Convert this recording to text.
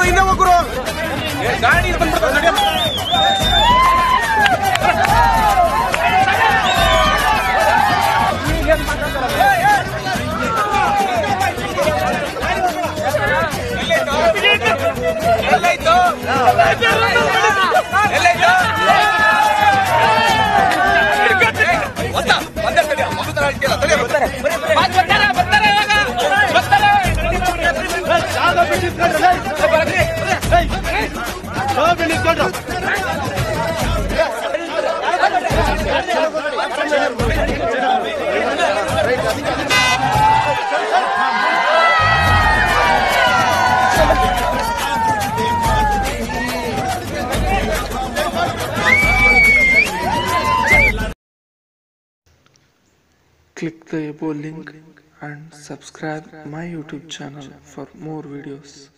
ಗುರು ಹಿಂದೆ ಹೋಗ್ ಬರ್ತಾರೆ ಬರ್ತಾರೆ ಗಾಡಿ ಎಲ್ಲಾಯ್ತು ಎಲ್ಲಾಯ್ತು ಬಂದ ಬಂದ ತಡಿ ಮಗು ತರ ಬರ್ತಾರೆ ಬರ್ತಾರೆ ಬರ್ತಾರೆ. Click the above link and subscribe my YouTube channel for more videos.